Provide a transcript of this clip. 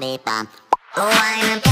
body bomb. Oh, I'm a.